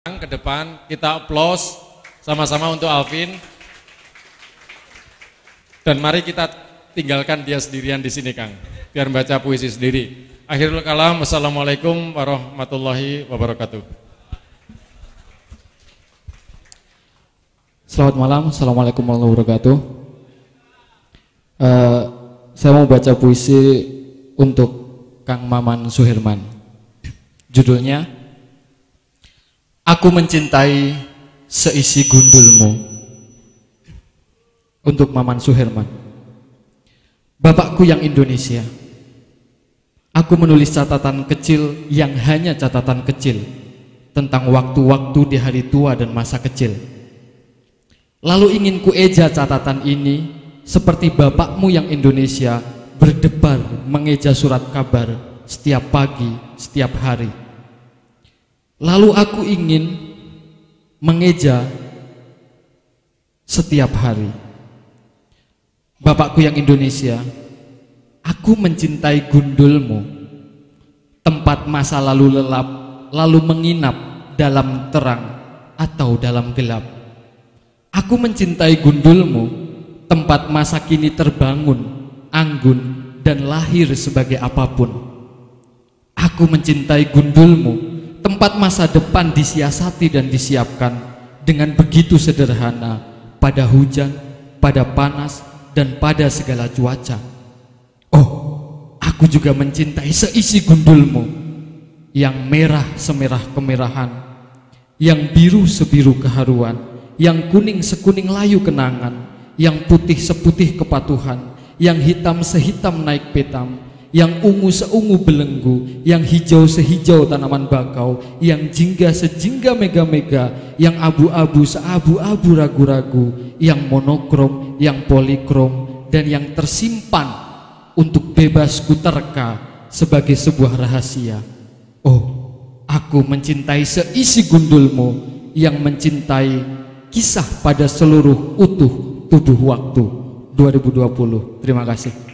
ke depan kita applause sama-sama untuk Alvin. Dan mari kita tinggalkan dia sendirian di sini Kang, biar baca puisi sendiri. Akhirul kalam, wassalamualaikum warahmatullahi wabarakatuh. Selamat malam, assalamualaikum warahmatullahi wabarakatuh. Uh, saya mau baca puisi untuk Kang Maman Suherman. Judulnya Aku mencintai seisi gundulmu. Untuk Maman Suherman. Bapakku yang Indonesia. Aku menulis catatan kecil yang hanya catatan kecil Tentang waktu-waktu di hari tua dan masa kecil. Lalu ingin kueja catatan ini Seperti bapakmu yang Indonesia Berdebar mengeja surat kabar Setiap pagi, setiap hari Lalu aku ingin mengeja setiap hari. Bapakku yang Indonesia, aku mencintai gundulmu, tempat masa lalu lelap, lalu menginap dalam terang atau dalam gelap. Aku mencintai gundulmu, tempat masa kini terbangun, anggun, dan lahir sebagai apa pun. Aku mencintai gundulmu, tempat masa depan disiasati dan disiapkan dengan begitu sederhana pada hujan, pada panas, dan pada segala cuaca. Oh, aku juga mencintai seisi gundulmu yang merah semerah kemerahan, yang biru sebiru keharuan, yang kuning sekuning layu kenangan, yang putih seputih kepatuhan, yang hitam sehitam naik petam, yang ungu seungu belenggu, yang hijau sehijau tanaman bakau, yang jingga sejingga mega-mega, yang abu-abu seabu-abu ragu-ragu, yang monokrom, yang polikrom, dan yang tersimpan untuk bebas kuterka sebagai sebuah rahasia. Oh, aku mencintai seisi gundulmu yang mencintai kisah pada seluruh utuh tubuh waktu 2020. Terima kasih.